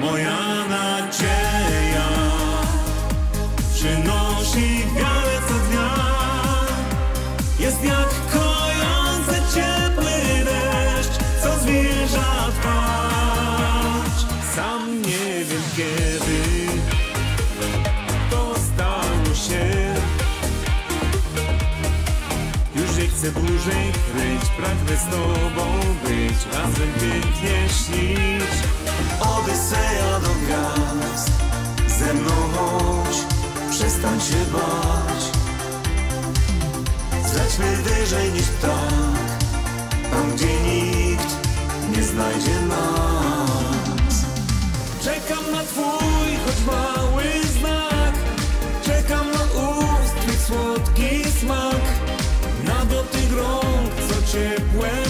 Moja nadzieja przynosi wiarę co dnia. Jest jak kojący ciepły deszcz, co zwierza twarz. Sam nie wiem kiedy to stało się. Już nie chcę dłużej kryć, pragnę z tobą być, razem pięknie przestań się bać. Zlećmy wyżej niż ptak Tam gdzie nikt nie znajdzie nas. Czekam na twój choć mały znak. Czekam na ust twój słodki smak. Na dotyk rąk co ciepłe